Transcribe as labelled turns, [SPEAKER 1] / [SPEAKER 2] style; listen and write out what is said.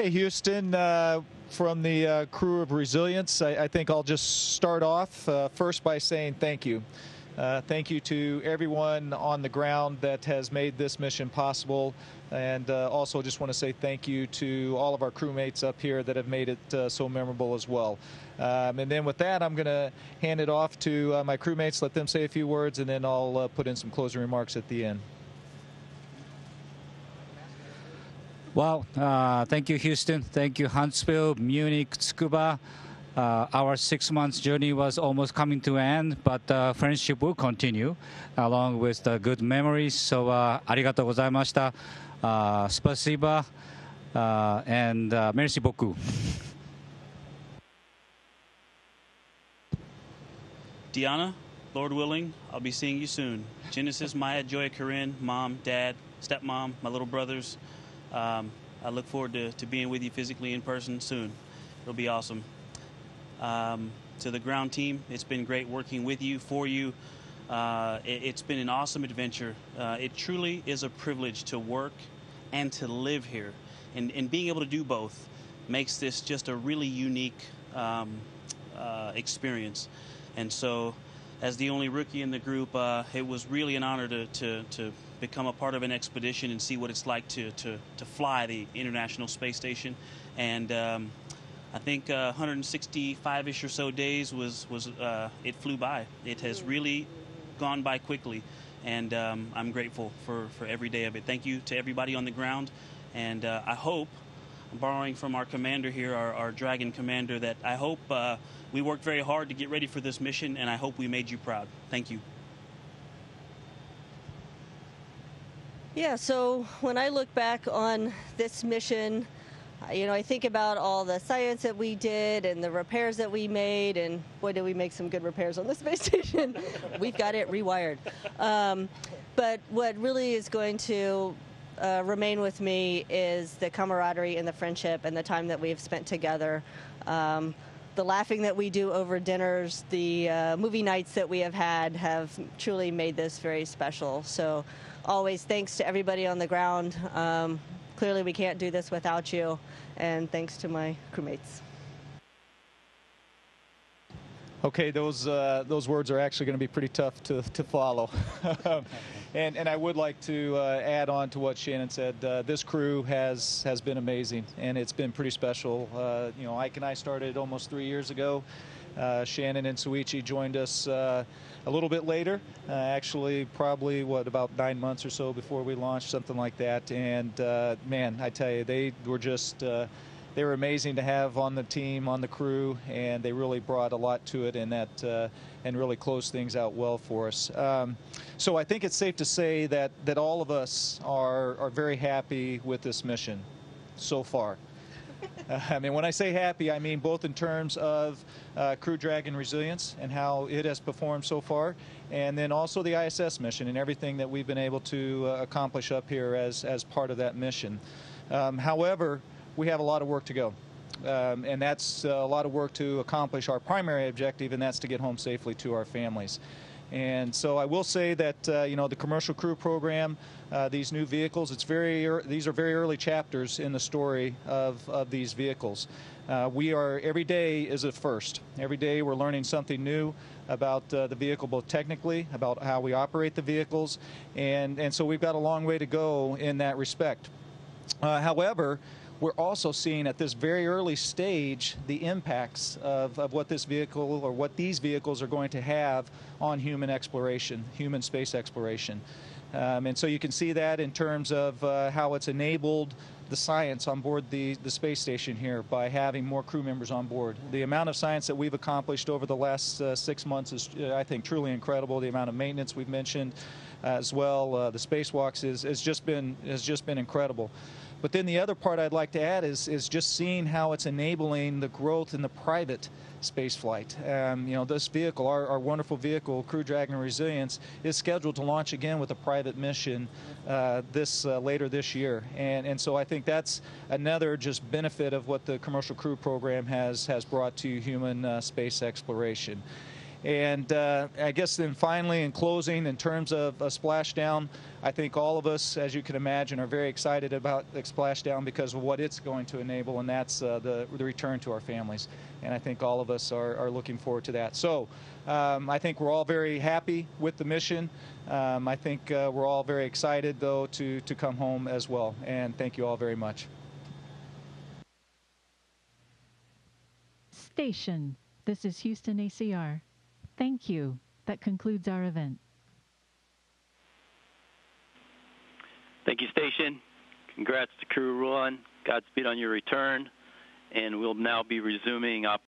[SPEAKER 1] Okay, Houston, uh, from the uh, crew of Resilience, I, I, think I'll just start off uh, first by saying thank you. Uh, thank you to everyone on the ground that has made this mission possible. And uh, also just want to say thank you to all of our crewmates up here that have made it uh, so memorable as well. Um, and then with that, I'm going to hand it off to my crewmates, let them say a few words, and then I'll put in some closing remarks at the end.
[SPEAKER 2] Well, uh, thank you, Houston. Thank you, Huntsville, Munich, Tsukuba. Uh, our six months journey was almost coming to an end, but uh, friendship will continue along with the good memories. So, uh, arigato gozaimashita, uh, spasiba, uh, and uh, merci beaucoup.
[SPEAKER 3] Diana, Lord willing, I'll be seeing you soon. Genesis, Maya, Joy, Corinne, mom, dad, stepmom, my little brothers. Um, I look forward to, to being with you physically in person soon. It'll be awesome. Um, to the ground team, it's been great working with you, for you. Uh, it, has been an awesome adventure. Uh, it truly is a privilege to work and to live here. And, and being able to do both makes this just a really unique um, uh, experience. And so, as the only rookie in the group, uh, it was really an honor to, to, to become a part of an expedition and see what it's like to, to, to fly the International Space Station. And um, I think 165-ish uh, or so days was, was uh, it flew by. It has really gone by quickly, and um, I'm grateful for, for every day of it. Thank you to everybody on the ground, and uh, I hope, borrowing from our commander here, our, our Dragon commander, that I hope uh, we worked very hard to get ready for this mission, and I hope we made you proud. Thank you.
[SPEAKER 4] Yeah, so when I look back on this mission, you know, I think about all the science that we did and the repairs that we made, and boy, did we make some good repairs on the space station. We've got it rewired. Um, but what really is going to uh, remain with me is the camaraderie and the friendship and the time that we have spent together. Um, the laughing that we do over dinners, the uh, movie nights that we have had have truly made this very special. So, always thanks to everybody on the ground. Um, clearly we can't do this without you. And thanks to my crewmates.
[SPEAKER 1] Okay, those uh, those words are actually going to be pretty tough to, to follow. and and I would like to uh, add on to what Shannon said. Uh, this crew has has been amazing, and it's been pretty special. Uh, you know, Ike and I started almost three years ago. Uh, Shannon and Soichi joined us uh, a little bit later, actually probably what about nine months or so before we launched, something like that. And man, I tell you, they were just they were amazing to have on the team, on the crew, and they really brought a lot to it, and that uh, and really closed things out well for us. Um, so I think it's safe to say that that all of us are are very happy with this mission so far. I mean, when I say happy, I mean both in terms of uh, Crew Dragon resilience and how it has performed so far, and then also the ISS mission and everything that we've been able to uh, accomplish up here as, as part of that mission. Um, however, we have a lot of work to go. Um, and that's uh, a lot of work to accomplish our primary objective, and that's to get home safely to our families. And so I will say that uh, you know the commercial crew program, uh, these new vehicles, it's very these are very early chapters in the story of, of these vehicles. Uh, we are every day is a first. Every day we're learning something new about uh, the vehicle, both technically, about how we operate the vehicles, and and so we've got a long way to go in that respect. Uh, however, we're also seeing at this very early stage the impacts of, of what this vehicle or what these vehicles are going to have on human exploration, human space exploration. Um, and so you can see that in terms of uh, how it's enabled the science on board the, the space station here by having more crew members on board. The amount of science that we've accomplished over the last uh, six months is, uh, I think, truly incredible. The amount of maintenance we've mentioned as well, uh, the spacewalks is, has just been has just been incredible. But then the other part I'd like to add is, is just seeing how it's enabling the growth in the private space flight. Um, you know, this vehicle, our, our, wonderful vehicle, Crew Dragon Resilience, is scheduled to launch again with a private mission uh, this uh, later this year. And, and so I think that's another just benefit of what the Commercial Crew Program has, has brought to human uh, space exploration. And uh, I guess then finally, in closing, in terms of a splashdown, I think all of us, as you can imagine, are very excited about the splashdown because of what it's going to enable, and that's uh, the, the return to our families. And I think all of us are, are looking forward to that. So um, I think we're all very happy with the mission. Um, I think uh, we're all very excited, though, to, to come home as well. And thank you all very much.
[SPEAKER 5] Station. This is Houston ACR. Thank you. That concludes our event.
[SPEAKER 6] Thank you, Station. Congrats to Crew One. Godspeed on your return. And we'll now be resuming op-